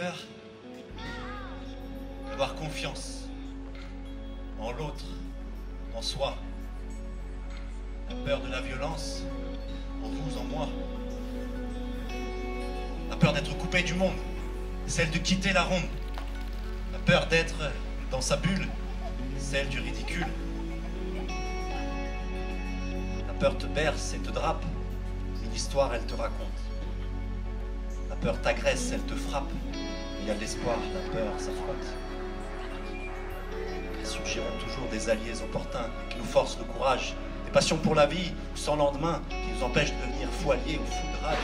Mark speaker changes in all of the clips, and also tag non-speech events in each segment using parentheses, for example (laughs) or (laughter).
Speaker 1: peur d'avoir confiance en l'autre, en soi. La peur de la violence, en vous, en moi. La peur d'être coupé du monde, celle de quitter la ronde. La peur d'être dans sa bulle, celle du ridicule. La peur te berce et te drape, une histoire elle te raconte. La peur t'agresse, elle te frappe, il y a l'espoir, la peur s'affronte. Surgiront toujours des alliés opportuns qui nous forcent le courage, des passions pour la vie ou sans lendemain qui nous empêchent de devenir alliés ou fou de rage.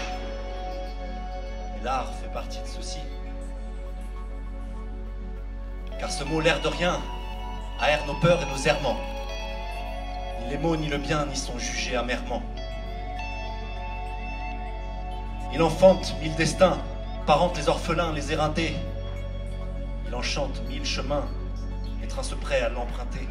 Speaker 1: L'art fait partie de ceci. Car ce mot, l'air de rien, aère nos peurs et nos errements. Ni les mots, ni le bien, n'y sont jugés amèrement. Il enfante mille destins, parente les orphelins, les éreintés. Il enchante mille chemins, les trains se prêts à l'emprunter.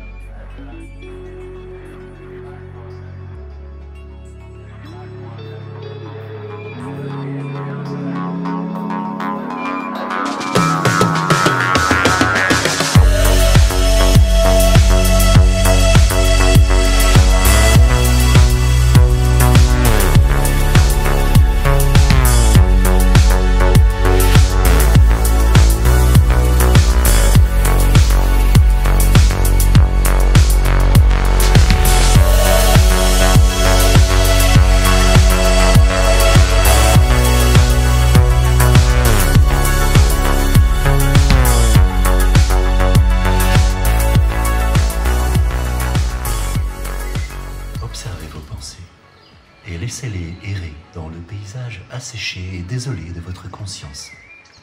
Speaker 2: Et laissez-les errer dans le paysage asséché et désolé de votre conscience,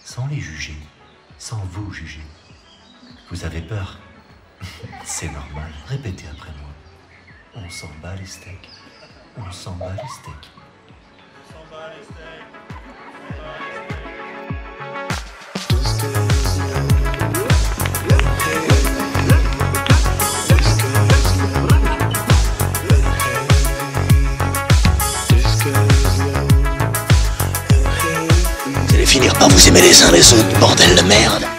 Speaker 2: sans les juger, sans vous juger. Vous avez peur? (laughs) C'est normal, répétez après moi. On s'en bat les steaks, on s'en bat les steaks.
Speaker 3: Vous allez finir par vous aimer les uns les autres, bordel de merde.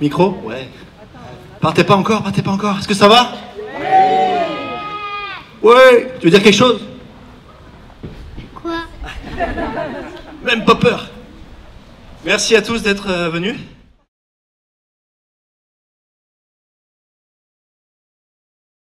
Speaker 1: Micro Ouais. Partez pas encore, partez pas encore. Est-ce que ça va Ouais Tu veux dire quelque chose
Speaker 4: Quoi
Speaker 1: Même pas peur. Merci à tous d'être euh, venus.